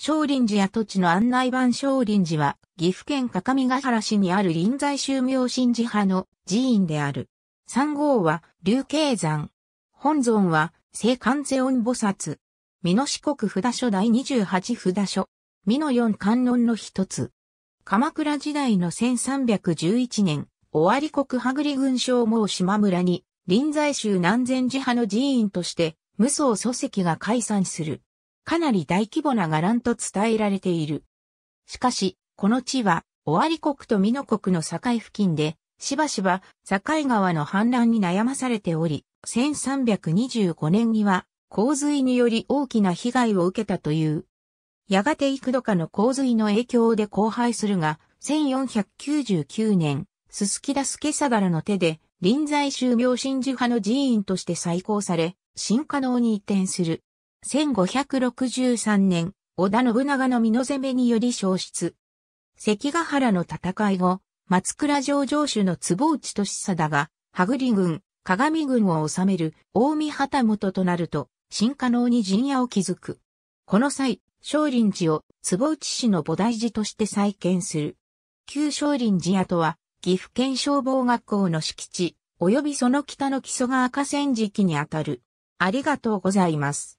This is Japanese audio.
少林寺跡地の案内板少林寺は、岐阜県各務原市にある臨済宗明神寺派の寺院である。三号は、龍慶山。本尊は、聖観世音菩薩。美濃四国札所第28札所。美濃四観音の一つ。鎌倉時代の1311年、尾張国羽栗郡将毛島村に、臨済宗南禅寺派の寺院として、無双祖石が解散する。かなり大規模な伽藍と伝えられている。しかし、この地は、尾張国と美濃国の境付近で、しばしば境川の氾濫に悩まされており、1325年には洪水により大きな被害を受けたという。やがて幾度かの洪水の影響で荒廃するが、1499年、すすきだすけさだらの手で、臨済宗明神樹派の寺院として再興され、新可能に移転する。1563年、織田信長の身の攻めにより消失。関ヶ原の戦い後、松倉城城主の坪内俊貞が、羽栗軍、鏡軍を治める大見旗本となると、新可能に陣屋を築く。この際、少林寺を坪内市の菩提寺として再建する。旧少林寺跡は、岐阜県消防学校の敷地、及びその北の木曽川河川敷にあたる。ありがとうございます。